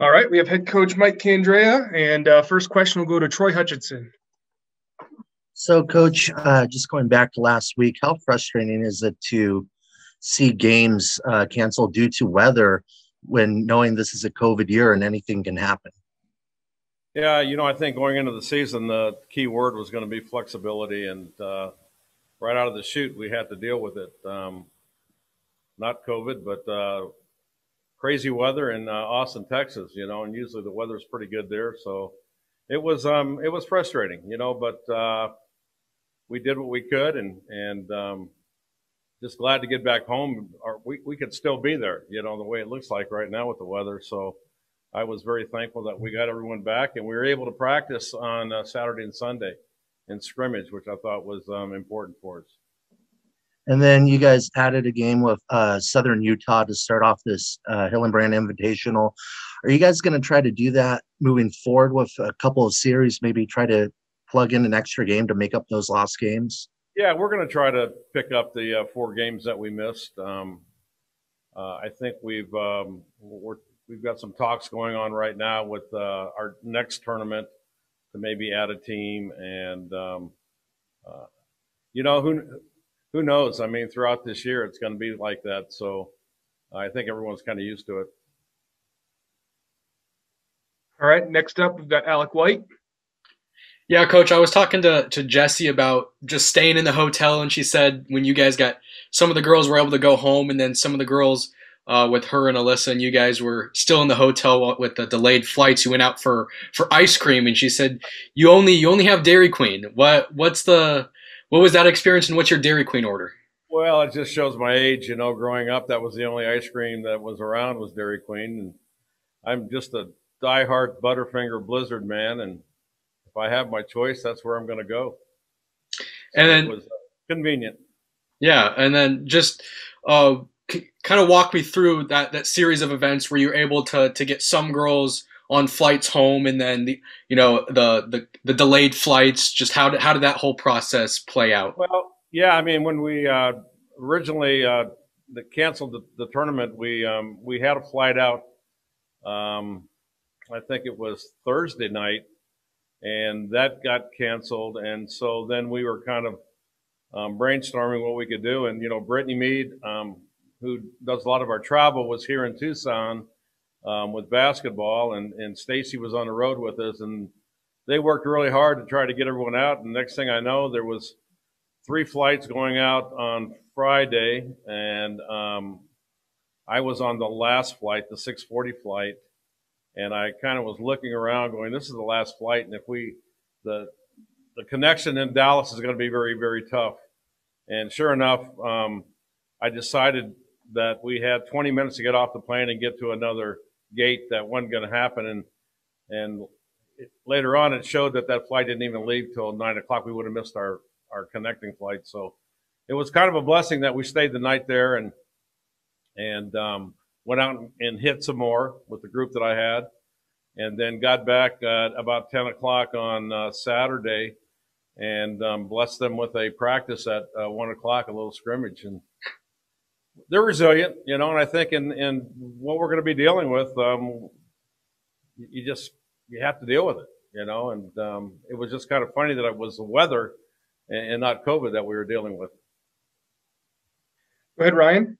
All right, we have head coach Mike Candrea, and uh, first question will go to Troy Hutchinson. So, coach, uh, just going back to last week, how frustrating is it to see games uh, canceled due to weather when knowing this is a COVID year and anything can happen? Yeah, you know, I think going into the season, the key word was going to be flexibility, and uh, right out of the chute, we had to deal with it. Um, not COVID, but uh, crazy weather in uh, Austin, Texas. You know, and usually the weather's pretty good there, so it was um, it was frustrating. You know, but uh, we did what we could, and and um, just glad to get back home. Or we we could still be there. You know, the way it looks like right now with the weather. So. I was very thankful that we got everyone back and we were able to practice on uh, Saturday and Sunday in scrimmage, which I thought was um, important for us. And then you guys added a game with uh, Southern Utah to start off this uh, Hillenbrand Invitational. Are you guys going to try to do that moving forward with a couple of series? Maybe try to plug in an extra game to make up those lost games. Yeah, we're going to try to pick up the uh, four games that we missed. Um, uh, I think we've um, we're, we've got some talks going on right now with uh, our next tournament to maybe add a team and um, uh, you know who who knows? I mean, throughout this year, it's going to be like that. So I think everyone's kind of used to it. All right. Next up, we've got Alec White. Yeah, coach, I was talking to, to Jesse about just staying in the hotel, and she said when you guys got some of the girls were able to go home, and then some of the girls uh, with her and Alyssa, and you guys were still in the hotel with the delayed flights. You went out for, for ice cream, and she said you only you only have Dairy Queen. What what's the what was that experience, and what's your Dairy Queen order? Well, it just shows my age. You know, growing up, that was the only ice cream that was around was Dairy Queen, and I'm just a diehard Butterfinger Blizzard man, and if I have my choice, that's where I'm going to go. So and then it was uh, convenient. Yeah, and then just uh, c- kind of walk me through that that series of events where you're able to to get some girls on flights home and then the you know the the, the delayed flights just how did, how did that whole process play out? Well yeah i mean when we uh, originally uh, canceled the, the, tournament we um, we had a flight out um, i think it was thursday night and that got canceled and so then we were kind of um, brainstorming what we could do and you know brittany mead um, who does a lot of our travel was here in tucson um, with basketball, and and Stacy was on the road with us, and they worked really hard to try to get everyone out. And next thing I know, there was three flights going out on Friday, and um, I was on the last flight, the 6:40 flight, and I kind of was looking around, going, "This is the last flight, and if we the the connection in Dallas is going to be very very tough." And sure enough, um, I decided that we had 20 minutes to get off the plane and get to another gate that wasn't going to happen. And and it, later on, it showed that that flight didn't even leave till nine o'clock. We would have missed our our connecting flight. So it was kind of a blessing that we stayed the night there and and um, went out and hit some more with the group that I had, and then got back at about 10 o'clock on uh, Saturday and um, blessed them with a practice at uh, one o'clock, a little scrimmage, and they're resilient, you know, and I think in, in what we're going to be dealing with, um, you just, you have to deal with it, you know, and um, it was just kind of funny that it was the weather and, and not COVID that we were dealing with. Go ahead, Ryan.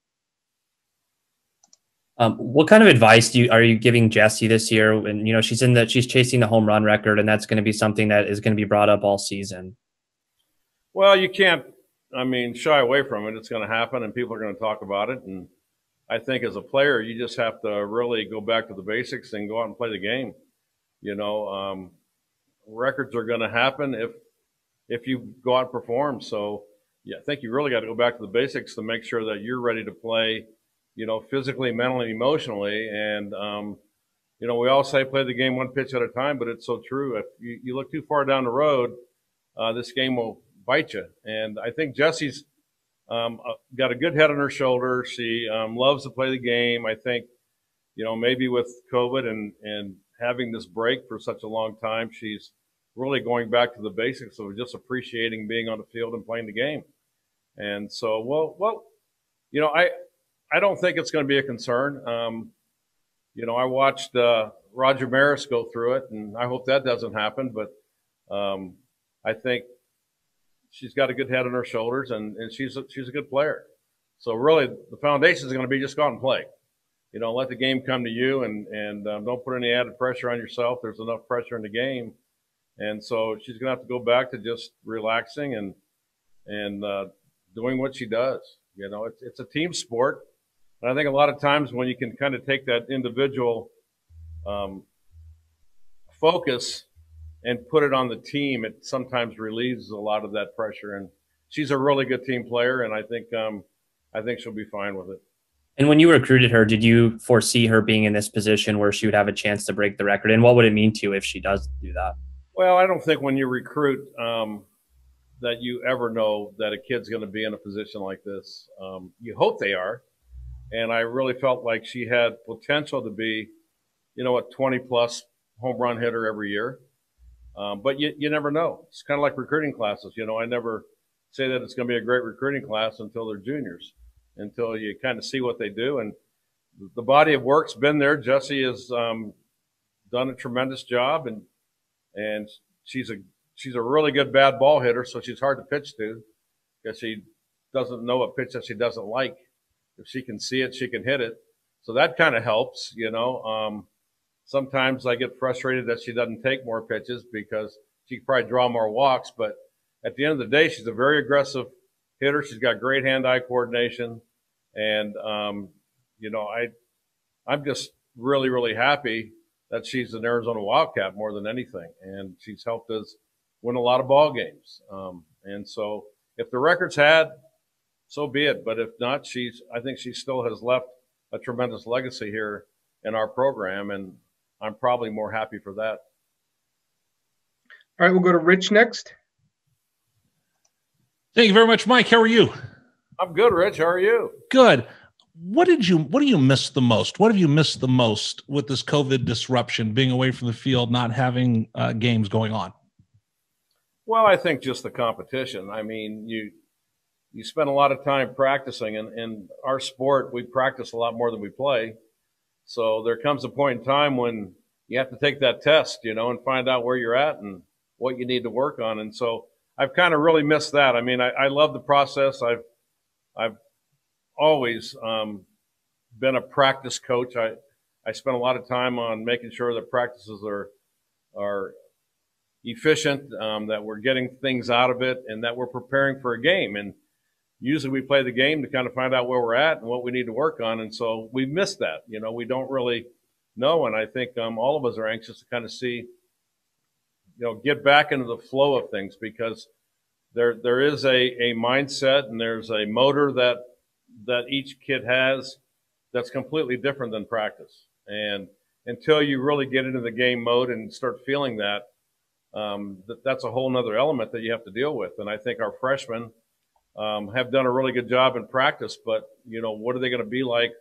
Um, what kind of advice do you are you giving Jesse this year? And you know she's in that she's chasing the home run record, and that's going to be something that is going to be brought up all season. Well, you can't I mean, shy away from it. It's going to happen, and people are going to talk about it. And I think as a player, you just have to really go back to the basics and go out and play the game. You know, um, records are going to happen if if you go out and perform. So, yeah, I think you really got to go back to the basics to make sure that you're ready to play. You know, physically, mentally, emotionally, and um, you know, we all say play the game one pitch at a time, but it's so true. If you, you look too far down the road, uh, this game will bite you. And I think Jesse's um, uh, got a good head on her shoulder. She um, loves to play the game. I think, you know, maybe with COVID and, and having this break for such a long time, she's really going back to the basics of just appreciating being on the field and playing the game. And so, well, well, you know, I, I don't think it's going to be a concern. Um, you know, I watched uh, Roger Maris go through it, and I hope that doesn't happen. But um, I think she's got a good head on her shoulders, and, and she's a, she's a good player. So really, the foundation is going to be just go out and play. You know, let the game come to you, and and um, don't put any added pressure on yourself. There's enough pressure in the game, and so she's going to have to go back to just relaxing and and uh, doing what she does. You know, it's it's a team sport, and I think a lot of times when you can kind of take that individual um, focus and put it on the team, it sometimes relieves a lot of that pressure. And she's a really good team player, and I think um, I think she'll be fine with it. And when you recruited her, did you foresee her being in this position where she would have a chance to break the record? And what would it mean to you if she does do that? Well, I don't think when you recruit um, that you ever know that a kid's going to be in a position like this. Um, you hope they are, and I really felt like she had potential to be, you know, a 20 plus home run hitter every year. Um, but you, you never know. It's kind of like recruiting classes. You know, I never say that it's going to be a great recruiting class until they're juniors, until you kind of see what they do. And the body of work's been there. Jesse has um, done a tremendous job, and and she's a she's a really good bad ball hitter, so she's hard to pitch to because she doesn't know a pitch that she doesn't like. If she can see it, she can hit it. So that kind of helps, you know. Um, Sometimes I get frustrated that she doesn't take more pitches because she could probably draw more walks. But at the end of the day, she's a very aggressive hitter. She's got great hand-eye coordination, and um, you know, I, I'm just really, really happy that she's an Arizona Wildcat more than anything, and she's helped us win a lot of ball games. Um, and so, if the record's had, so be it. But if not, she's I think she still has left a tremendous legacy here in our program, and I'm probably more happy for that. All right, we'll go to Rich next. Thank you very much, Mike. How are you? I'm good, Rich. How are you? Good. What did you what do you miss the most? What have you missed the most with this COVID disruption, being away from the field, not having uh, games going on? Well, I think just the competition. I mean, you you spend a lot of time practicing, and in our sport, we practice a lot more than we play. So there comes a point in time when you have to take that test, you know, and find out where you're at and what you need to work on. And so I've kind of really missed that. I mean, I, I love the process. I've, I've always um, been a practice coach. I, I spent a lot of time on making sure that practices are, are efficient, um, that we're getting things out of it, and that we're preparing for a game. And usually we play the game to kind of find out where we're at and what we need to work on. And so we missed that. You know, we don't really know. And I think um, all of us are anxious to kind of see, you know, get back into the flow of things because there there is a, a mindset and there's a motor that that each kid has that's completely different than practice. And until you really get into the game mode and start feeling that, um, that that's a whole nother element that you have to deal with. And I think our freshmen – um, have done a really good job in practice, but you know, what are they going to be like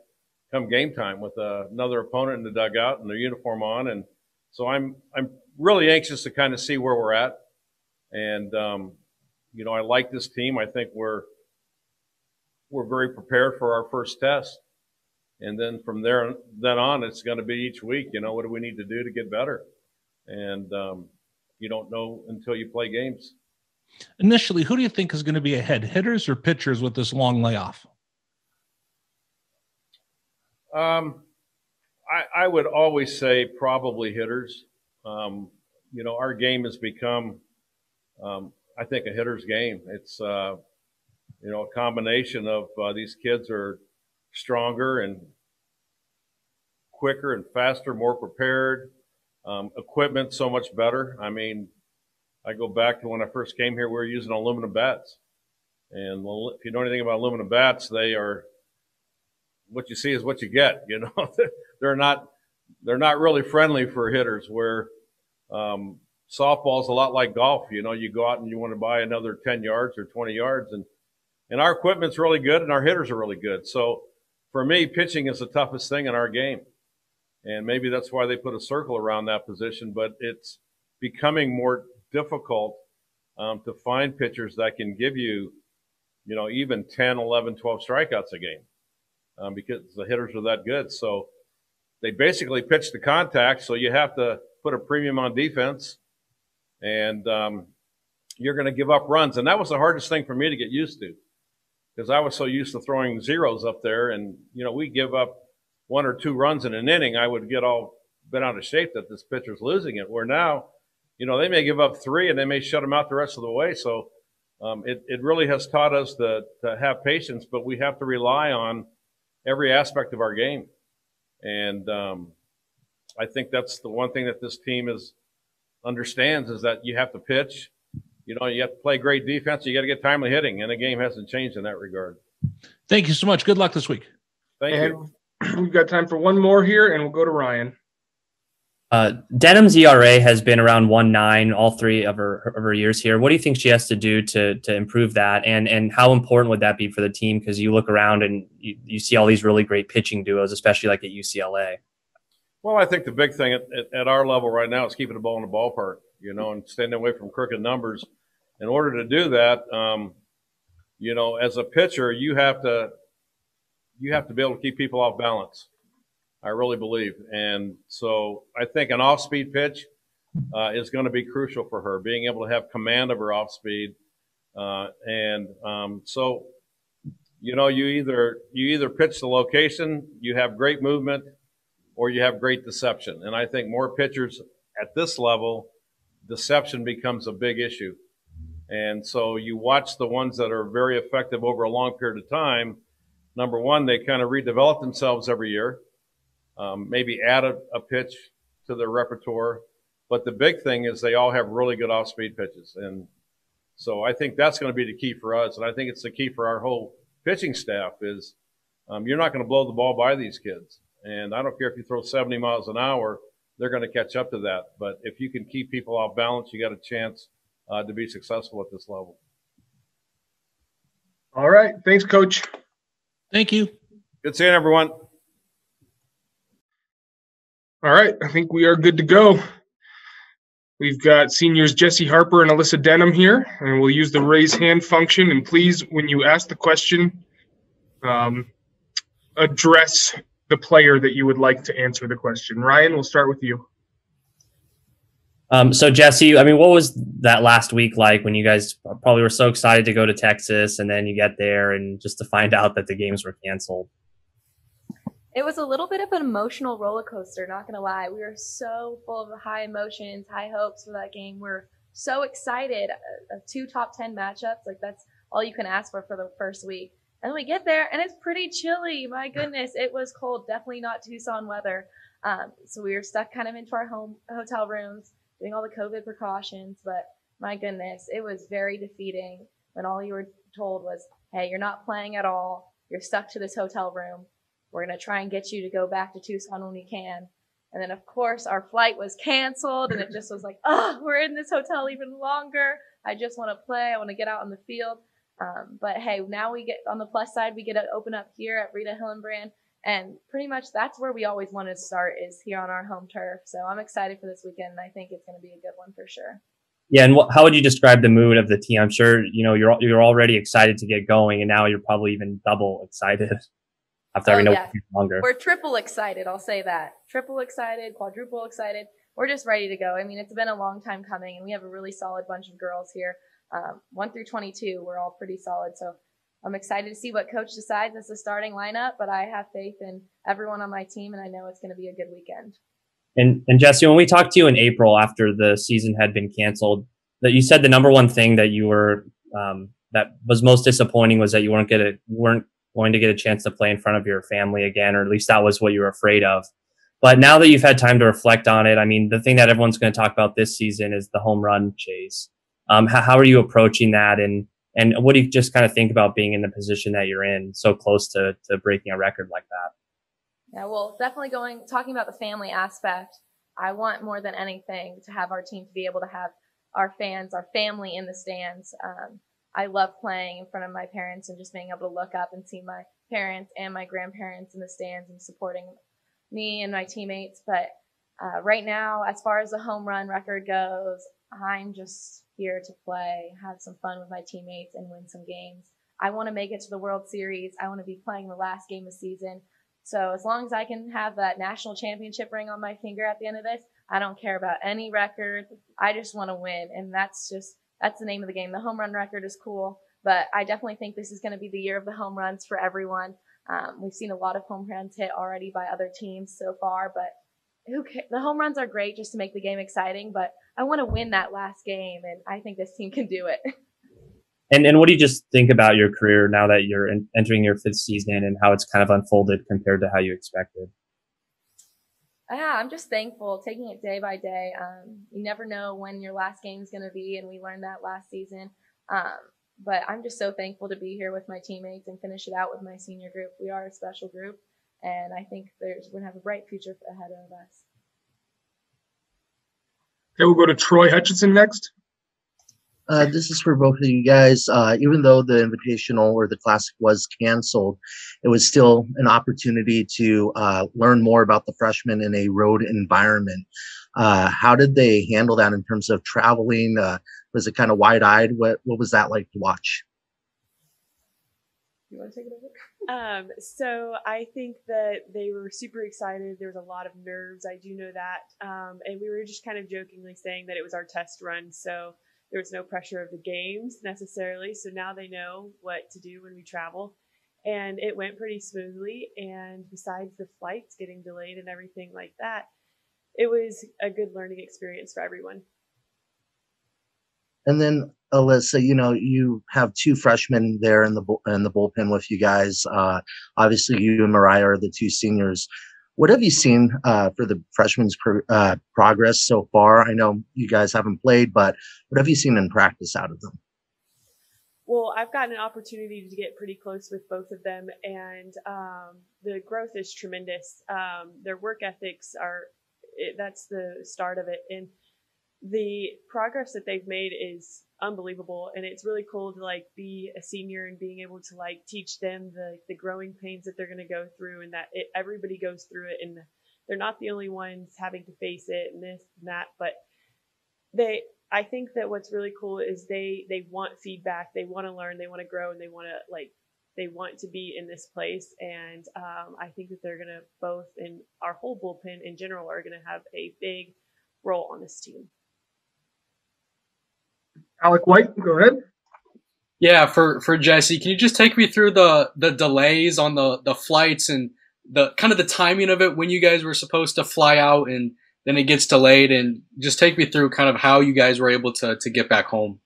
come game time with uh, another opponent in the dugout and their uniform on? And so I'm I'm really anxious to kind of see where we're at. And um, you know, I like this team. I think we're we're very prepared for our first test. And then from there then on, it's going to be each week. You know, what do we need to do to get better? And um, you don't know until you play games. Initially, who do you think is going to be ahead, hitters or pitchers with this long layoff? Um, I, I would always say probably hitters. Um, you know, our game has become, um, I think, a hitter's game. It's, uh, you know, a combination of uh, these kids are stronger and quicker and faster, more prepared. Um, equipment so much better. I mean, I go back to when I first came here, we were using aluminum bats. And if you know anything about aluminum bats, they are what you see is what you get. You know, they're not they're not really friendly for hitters. Where um, softball is a lot like golf. You know, you go out and you want to buy another 10 yards or 20 yards, and and our equipment's really good and our hitters are really good. So for me, pitching is the toughest thing in our game, and maybe that's why they put a circle around that position. But it's becoming more difficult um, to find pitchers that can give you, you know, even 10, 11, 12 strikeouts a game um, because the hitters are that good. So they basically pitch the contact, so you have to put a premium on defense, and um, you're going to give up runs. And that was the hardest thing for me to get used to because I was so used to throwing zeros up there. And, you know, we give up one or two runs in an inning, I would get all bent out of shape that this pitcher's losing it. Where now, you know, they may give up three and they may shut them out the rest of the way. So um, it, it really has taught us to, to have patience, but we have to rely on every aspect of our game. And um, I think that's the one thing that this team is understands is that you have to pitch. You know, you have to play great defense. You got to get timely hitting, and the game hasn't changed in that regard. Thank you so much. Good luck this week. Thank and you. we've got time for one more here, and we'll go to Ryan. Uh, Denham's ERA has been around one nine all three of her of her years here. What do you think she has to do to to improve that? And and how important would that be for the team? Because you look around and you, you see all these really great pitching duos, especially like at UCLA. Well, I think the big thing at, at, at our level right now is keeping the ball in the ballpark, you know, and staying away from crooked numbers. In order to do that, um, you know, as a pitcher, you have to you have to be able to keep people off balance. I really believe. And so I think an off speed pitch uh, is going to be crucial for her, being able to have command of her off speed. Uh, and um, so, you know, you either you either pitch the location, you have great movement, or you have great deception. And I think more pitchers at this level, deception becomes a big issue. And so you watch the ones that are very effective over a long period of time. Number one, they kind of redevelop themselves every year um, maybe add a, a, pitch to their repertoire. But the big thing is they all have really good off speed pitches. And so I think that's going to be the key for us. And I think it's the key for our whole pitching staff is um, you're not going to blow the ball by these kids. And I don't care if you throw 70 miles an hour, they're going to catch up to that. But if you can keep people off balance, you got a chance uh, to be successful at this level. All right. Thanks, Coach. Thank you. Good seeing everyone. All right, I think we are good to go. We've got seniors Jesse Harper and Alyssa Denham here, and we'll use the raise hand function. And please, when you ask the question, um, address the player that you would like to answer the question. Ryan, we'll start with you. Um, so Jesse, I mean, what was that last week like when you guys probably were so excited to go to Texas, and then you get there and just to find out that the games were canceled? It was a little bit of an emotional roller coaster, not gonna lie. We were so full of high emotions, high hopes for that game. We're so excited. Uh, uh, two top 10 matchups, like that's all you can ask for for the first week. And we get there and it's pretty chilly. My goodness, it was cold. Definitely not Tucson weather. Um, so we were stuck kind of into our home hotel rooms, doing all the COVID precautions. But my goodness, it was very defeating when all you were told was, hey, you're not playing at all. You're stuck to this hotel room. We're going to try and get you to go back to Tucson when we can. And then, of course, our flight was canceled, and it just was like, oh, we're in this hotel even longer. I just want to play. I want to get out on the field. Um, but hey, now we get on the plus side, we get to open up here at Rita Hillenbrand. And pretty much that's where we always wanted to start is here on our home turf. So I'm excited for this weekend, and I think it's going to be a good one for sure. Yeah, and what, how would you describe the mood of the team? I'm sure you know you're you're already excited to get going, and now you're probably even double excited after oh, yeah. longer. We're triple excited. I'll say that. Triple excited, quadruple excited. We're just ready to go. I mean, it's been a long time coming, and we have a really solid bunch of girls here. Um, one through 22, we're all pretty solid. So I'm excited to see what coach decides as the starting lineup, but I have faith in everyone on my team, and I know it's going to be a good weekend. And, and Jesse, when we talked to you in April after the season had been canceled, that you said the number one thing that you were um, that was most disappointing was that you weren't get a, you weren't going to get a chance to play in front of your family again, or at least that was what you were afraid of. But now that you've had time to reflect on it, I mean, the thing that everyone's going to talk about this season is the home run chase. Um, how, how, are you approaching that, and and what do you just kind of think about being in the position that you're in, so close to to breaking a record like that? Yeah, well, definitely going talking about the family aspect. I want more than anything to have our team to be able to have our fans, our family in the stands. Um, I love playing in front of my parents and just being able to look up and see my parents and my grandparents in the stands and supporting me and my teammates. But uh, right now, as far as the home run record goes, I'm just here to play, have some fun with my teammates, and win some games. I want to make it to the World Series. I want to be playing the last game of season. So as long as I can have that national championship ring on my finger at the end of this, I don't care about any record. I just want to win. And that's just, that's the name of the game. The home run record is cool, but I definitely think this is going to be the year of the home runs for everyone. Um, we've seen a lot of home runs hit already by other teams so far, but who the home runs are great just to make the game exciting, but I want to win that last game, and I think this team can do it. And and what do you just think about your career now that you're in, entering your fifth season and how it's kind of unfolded compared to how you expected? Yeah, I'm just thankful, taking it day by day. Um, you never know when your last game is going to be, and we learned that last season. Um, but I'm just so thankful to be here with my teammates and finish it out with my senior group. We are a special group, and I think there's we're gonna have a bright future ahead of us. Okay, we'll go to Troy Hutchinson next. Uh, this is for both of you guys. Uh, even though the invitational or the classic was canceled, it was still an opportunity to uh, learn more about the freshmen in a road environment. Uh, how did they handle that in terms of traveling? Uh, was it kind of wide eyed? What What was that like to watch? You want to take it over? Um, so I think that they were super excited. There was a lot of nerves. I do know that. Um, and we were just kind of jokingly saying that it was our test run. So there was no pressure of the games necessarily. So now they know what to do when we travel. And it went pretty smoothly. And besides the flights getting delayed and everything like that, it was a good learning experience for everyone. And then Alyssa, you know, you have two freshmen there in the in the bullpen with you guys. Uh, obviously, you and Mariah are the two seniors. What have you seen uh, for the freshmen's pro- uh, progress so far? I know you guys haven't played, but what have you seen in practice out of them? Well, I've gotten an opportunity to get pretty close with both of them, and um, the growth is tremendous. Um, their work ethics are it, that's the start of it, and the progress that they've made is unbelievable and it's really cool to like be a senior and being able to like teach them the the growing pains that they're going to go through and that it, everybody goes through it and they're not the only ones having to face it and this and that but they i think that what's really cool is they they want feedback they want to learn they want to grow and they want to like they want to be in this place and um, i think that they're going to both in our whole bullpen in general are going to have a big role on this team Alec White, go ahead. Yeah, for for Jesse, can you just take me through the the delays on the the flights and the kind of the timing of it when you guys were supposed to fly out and then it gets delayed and just take me through kind of how you guys were able to to get back home.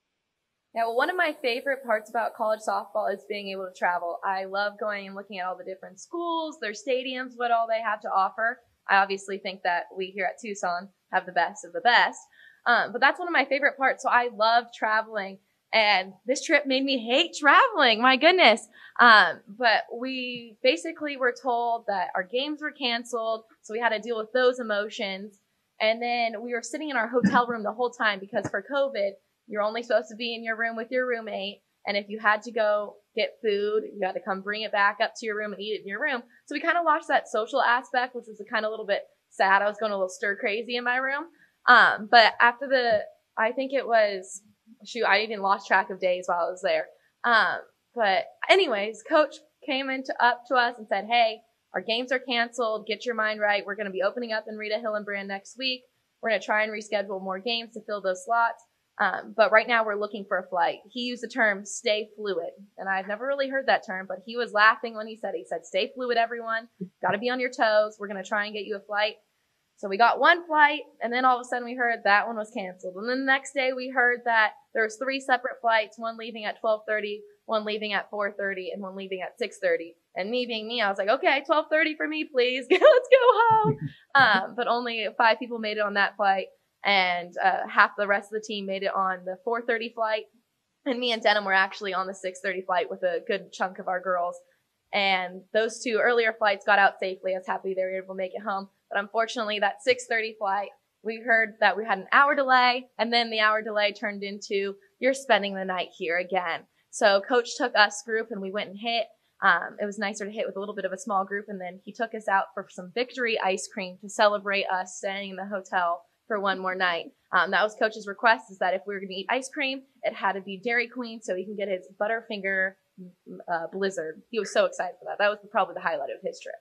Yeah, well, one of my favorite parts about college softball is being able to travel. I love going and looking at all the different schools, their stadiums, what all they have to offer. I obviously think that we here at Tucson have the best of the best. Um, but that's one of my favorite parts. So I love traveling. And this trip made me hate traveling. My goodness. Um, but we basically were told that our games were canceled. So we had to deal with those emotions. And then we were sitting in our hotel room the whole time because for COVID, you're only supposed to be in your room with your roommate. And if you had to go get food, you had to come bring it back up to your room and eat it in your room. So we kind of lost that social aspect, which was a kind of little bit sad. I was going a little stir crazy in my room. Um, but after the, I think it was, shoot, I even lost track of days while I was there. Um, but anyways, coach came into up to us and said, Hey, our games are canceled. Get your mind right. We're going to be opening up in Rita Hillenbrand next week. We're going to try and reschedule more games to fill those slots. Um, but right now we're looking for a flight. He used the term stay fluid. And I've never really heard that term, but he was laughing when he said, he said, stay fluid, everyone. Got to be on your toes. We're going to try and get you a flight. So we got one flight, and then all of a sudden we heard that one was canceled. And then the next day we heard that there was three separate flights, one leaving at 12:30, one leaving at 4:30, and one leaving at 6:30. And me being me, I was like, okay, 12:30 for me, please. Let's go home. um, but only five people made it on that flight, and uh, half the rest of the team made it on the 4:30 flight. And me and Denham were actually on the 6:30 flight with a good chunk of our girls. And those two earlier flights got out safely. I was happy they were able to make it home. But unfortunately, that 6:30 flight, we heard that we had an hour delay, and then the hour delay turned into you're spending the night here again. So coach took us group, and we went and hit. Um, it was nicer to hit with a little bit of a small group, and then he took us out for some victory ice cream to celebrate us staying in the hotel for one more night. Um, that was coach's request is that if we were going to eat ice cream, it had to be Dairy Queen so he can get his Butterfinger uh, Blizzard. He was so excited for that. That was probably the highlight of his trip.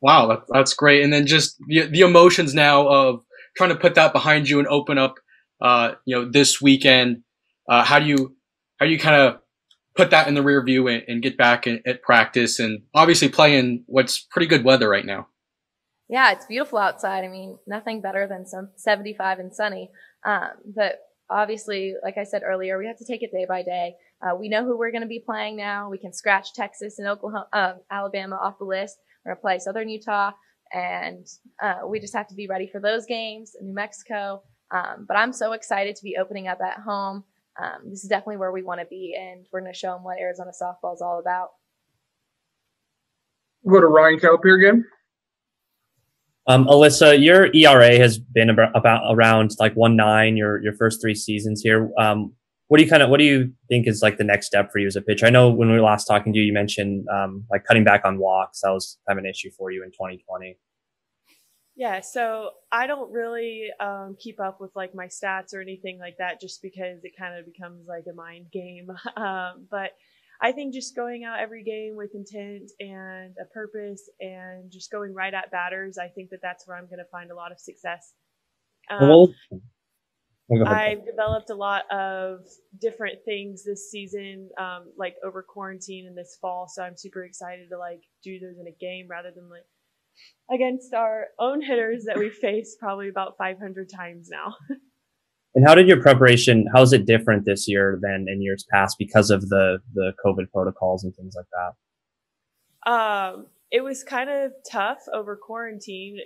Wow, that, that's great. And then just the, the emotions now of trying to put that behind you and open up, uh, you know, this weekend. Uh, how do you how do you kind of put that in the rear view and, and get back in, at practice and obviously play in what's pretty good weather right now? Yeah, it's beautiful outside. I mean, nothing better than some 75 and sunny. Um, but obviously, like I said earlier, we have to take it day by day. Uh, we know who we're going to be playing now. We can scratch Texas and Oklahoma, uh, Alabama off the list. We're going to play Southern Utah, and uh, we just have to be ready for those games. In New Mexico. Um, but I'm so excited to be opening up at home. Um, this is definitely where we want to be, and we're going to show them what Arizona softball is all about. We'll go to Ryan Kelapire again. Um, Alyssa, your ERA has been about, about around like one nine your your first three seasons here. Um, what do you kind of what do you think is like the next step for you as a pitcher? I know when we were last talking to you, you mentioned um, like cutting back on walks. That was kind of an issue for you in 2020. Yeah, so I don't really um, keep up with like my stats or anything like that, just because it kind of becomes like a mind game. Um, but I think just going out every game with intent and a purpose and just going right at batters, I think that that's where I'm going to find a lot of success. Um, I've developed a lot of different things this season, um, like over quarantine and this fall. So I'm super excited to like do those in a game rather than like against our own hitters that we face probably about 500 times now. And how did your preparation? How is it different this year than in years past because of the the COVID protocols and things like that? Um, it was kind of tough over quarantine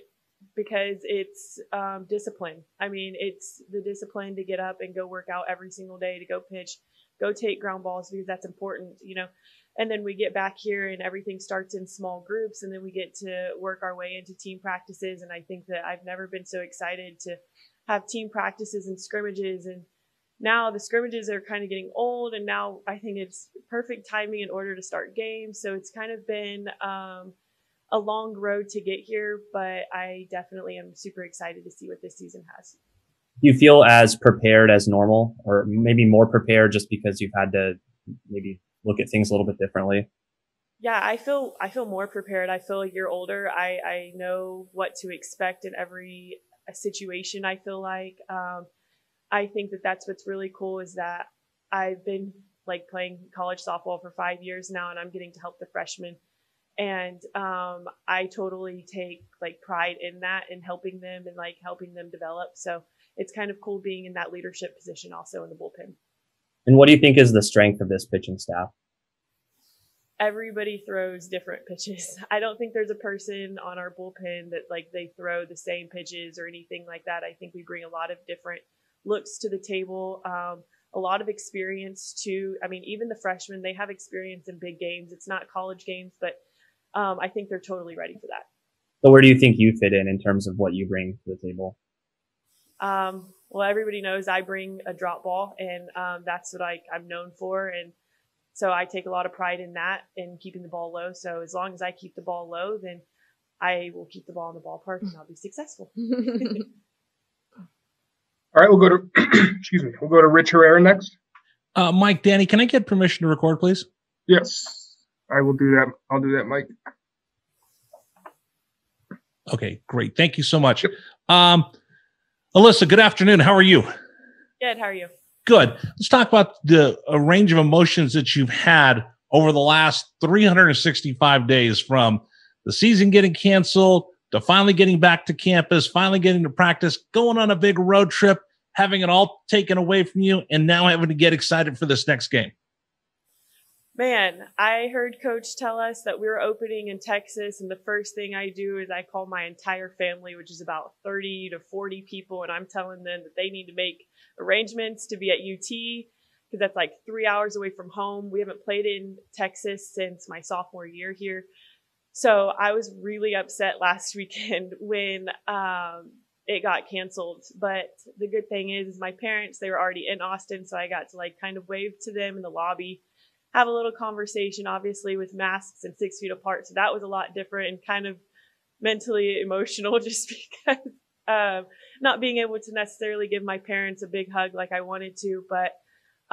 because it's um, discipline. I mean, it's the discipline to get up and go work out every single day, to go pitch, go take ground balls because that's important, you know. And then we get back here and everything starts in small groups, and then we get to work our way into team practices. And I think that I've never been so excited to have team practices and scrimmages and now the scrimmages are kind of getting old and now i think it's perfect timing in order to start games so it's kind of been um, a long road to get here but i definitely am super excited to see what this season has do you feel as prepared as normal or maybe more prepared just because you've had to maybe look at things a little bit differently yeah i feel i feel more prepared i feel a year older i i know what to expect in every situation. I feel like um, I think that that's what's really cool is that I've been like playing college softball for five years now, and I'm getting to help the freshmen. And um, I totally take like pride in that and helping them and like helping them develop. So it's kind of cool being in that leadership position also in the bullpen. And what do you think is the strength of this pitching staff? everybody throws different pitches. I don't think there's a person on our bullpen that like they throw the same pitches or anything like that. I think we bring a lot of different looks to the table. Um, a lot of experience too. I mean, even the freshmen, they have experience in big games. It's not college games, but um, I think they're totally ready for that. So where do you think you fit in in terms of what you bring to the table? Um, well, everybody knows I bring a drop ball, and um, that's what I, I'm known for. And so I take a lot of pride in that and keeping the ball low. So as long as I keep the ball low, then I will keep the ball in the ballpark and I'll be successful. All right, we'll go to excuse me. We'll go to Rich Herrera next. Uh, Mike, Danny, can I get permission to record, please? Yes, I will do that. I'll do that, Mike. Okay, great. Thank you so much. Um, Alyssa, good afternoon. How are you? Good. How are you? Good. Let's talk about the a range of emotions that you've had over the last 365 days from the season getting canceled to finally getting back to campus, finally getting to practice, going on a big road trip, having it all taken away from you, and now having to get excited for this next game. Man, I heard coach tell us that we were opening in Texas, and the first thing I do is I call my entire family, which is about 30 to 40 people, and I'm telling them that they need to make arrangements to be at UT because that's like three hours away from home. We haven't played in Texas since my sophomore year here. So I was really upset last weekend when um, it got canceled. But the good thing is, is my parents, they were already in Austin. So I got to like kind of wave to them in the lobby, have a little conversation, obviously with masks and six feet apart. So that was a lot different and kind of mentally emotional just because um, not being able to necessarily give my parents a big hug like I wanted to, but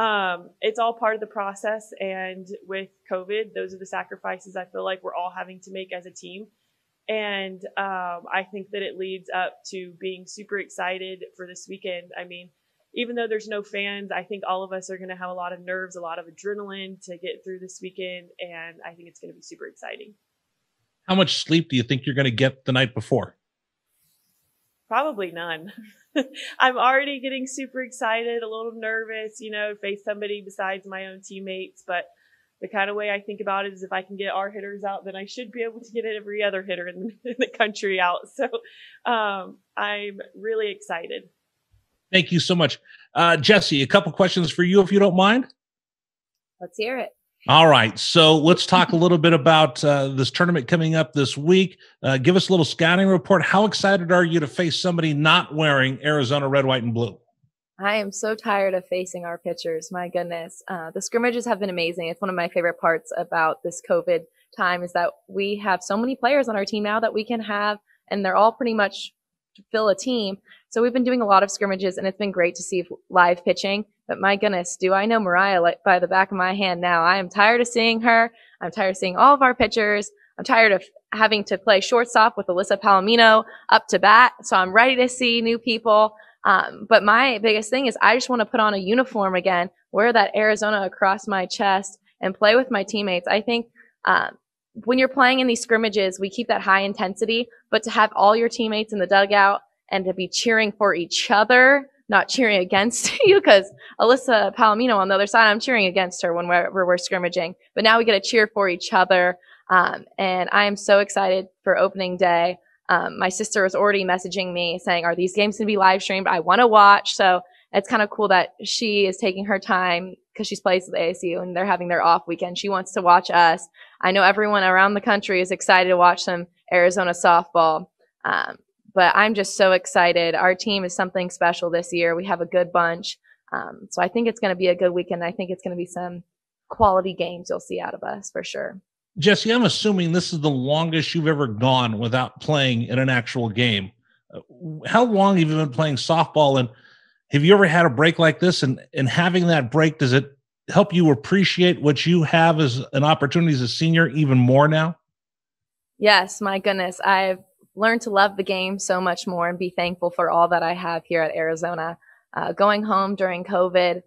um, it's all part of the process. And with COVID, those are the sacrifices I feel like we're all having to make as a team. And um, I think that it leads up to being super excited for this weekend. I mean, even though there's no fans, I think all of us are going to have a lot of nerves, a lot of adrenaline to get through this weekend. And I think it's going to be super exciting. How much sleep do you think you're going to get the night before? Probably none. I'm already getting super excited, a little nervous, you know, face somebody besides my own teammates. But the kind of way I think about it is if I can get our hitters out, then I should be able to get every other hitter in the, country out. So um, I'm really excited. Thank you so much. Uh, Jesse, a couple questions for you, if you don't mind. Let's hear it. All right. So let's talk a little bit about uh, this tournament coming up this week. Uh, give us a little scouting report. How excited are you to face somebody not wearing Arizona red, white, and blue? I am so tired of facing our pitchers. My goodness. Uh, the scrimmages have been amazing. It's one of my favorite parts about this COVID time is that we have so many players on our team now that we can have, and they're all pretty much fill a team. So we've been doing a lot of scrimmages and it's been great to see live pitching. But my goodness, do I know Mariah like by the back of my hand now? I am tired of seeing her. I'm tired of seeing all of our pitchers. I'm tired of having to play shortstop with Alyssa Palomino up to bat. So I'm ready to see new people. Um, but my biggest thing is I just want to put on a uniform again, wear that Arizona across my chest and play with my teammates. I think, um, when you're playing in these scrimmages, we keep that high intensity, but to have all your teammates in the dugout and to be cheering for each other, not cheering against you, because Alyssa Palomino on the other side, I'm cheering against her when we're, we're scrimmaging. But now we get to cheer for each other. Um, and I am so excited for opening day. Um, my sister was already messaging me saying, are these games going to be live streamed? I want to watch. So it's kind of cool that she is taking her time because she's plays with ASU and they're having their off weekend. She wants to watch us. I know everyone around the country is excited to watch some Arizona softball. Um, but I'm just so excited. Our team is something special this year. We have a good bunch. Um, so I think it's going to be a good weekend. I think it's going to be some quality games you'll see out of us for sure. Jesse, I'm assuming this is the longest you've ever gone without playing in an actual game. Uh, how long have you been playing softball and have you ever had a break like this? And and having that break, does it help you appreciate what you have as an opportunity as a senior even more now? Yes, my goodness. I've learned to love the game so much more and be thankful for all that I have here at Arizona. Uh, going home during COVID,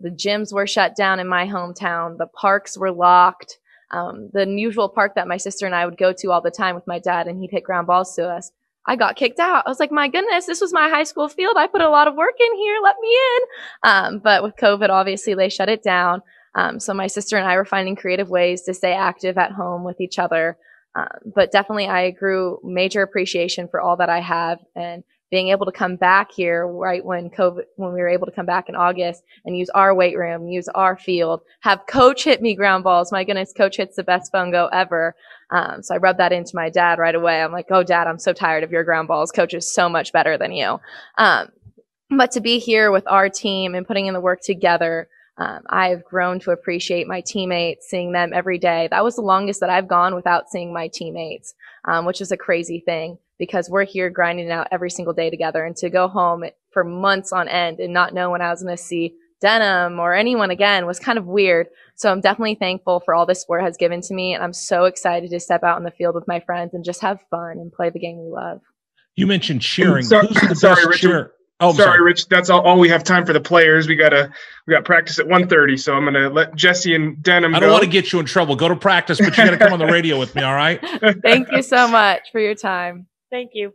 the gyms were shut down in my hometown. The parks were locked. Um, the usual park that my sister and I would go to all the time with my dad, and he'd hit ground balls to us. I got kicked out. I was like, my goodness, this was my high school field. I put a lot of work in here. Let me in. Um, but with COVID, obviously they shut it down. Um, so my sister and I were finding creative ways to stay active at home with each other. Um, but definitely I grew major appreciation for all that I have and being able to come back here right when COVID, when we were able to come back in August and use our weight room, use our field, have coach hit me ground balls. My goodness, coach hits the best fungo ever. Um, so I rubbed that into my dad right away. I'm like, oh, dad, I'm so tired of your ground balls. Coach is so much better than you. Um, but to be here with our team and putting in the work together, um, I've grown to appreciate my teammates, seeing them every day. That was the longest that I've gone without seeing my teammates, um, which is a crazy thing because we're here grinding out every single day together. And to go home for months on end and not know when I was going to see Denham or anyone again was kind of weird. So I'm definitely thankful for all this sport has given to me. And I'm so excited to step out in the field with my friends and just have fun and play the game we love. You mentioned cheering. Sorry, Who's the sorry, best Richard. cheer? Oh, sorry, sorry. Rich. That's all, all we have time for the players. We gotta we got practice at 1.30, so I'm gonna let Jesse and Denham. I don't go. want to get you in trouble. Go to practice, but you got to come on the radio with me. All right. Thank you so much for your time. Thank you.